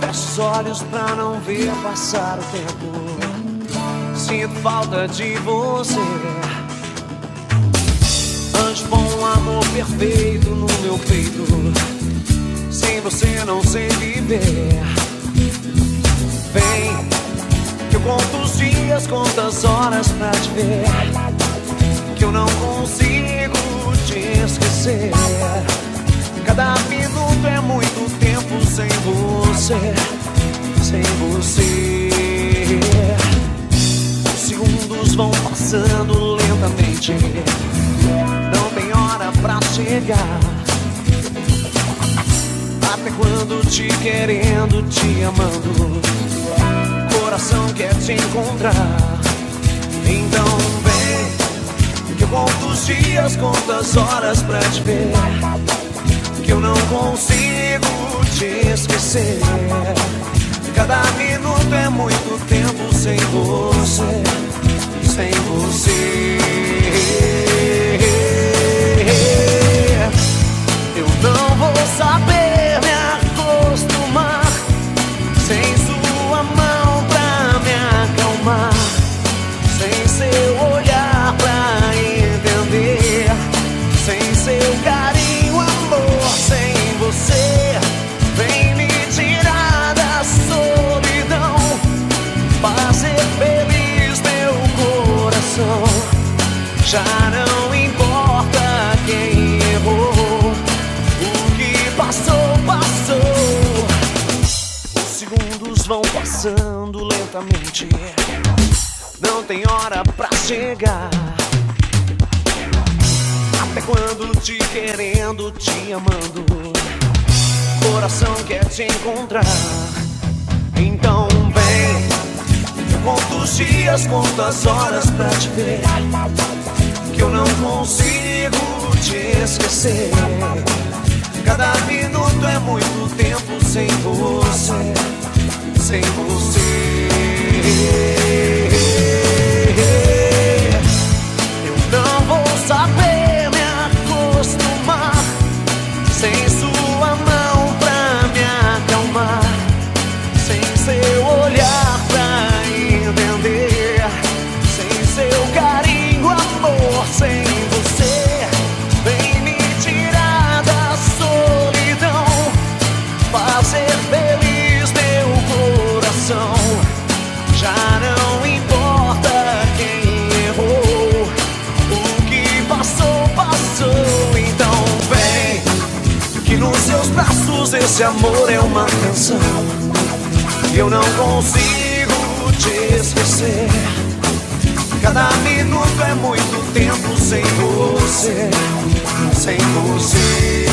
Fecho os olhos pra não ver passar o tempo. Sinto falta de você. Anjo bom, amor perfeito no meu peito. Sem você não sei viver. Vem, que eu conto os dias, conto as horas pra te ver. Você, sem você. Os segundos vão passando lentamente, não tem hora pra chegar. Até quando te querendo, te amando, coração quer te encontrar. Então vem, que eu conto os dias, conto as horas pra te ver que eu não Cada minuto é muito tempo sem você, Já não importa quem errou, o que passou, passou. Os segundos vão passando lentamente, não tem hora pra chegar. Até quando te querendo, te amando, coração quer te encontrar. Então vem, eu conto os dias, conto as horas pra te ver. Que eu não consigo te esquecer. Cada minuto é muito tempo sem você, sem você. Esse amor é uma canção. Eu não consigo te esquecer. Cada minuto é muito tempo sem você, sem você.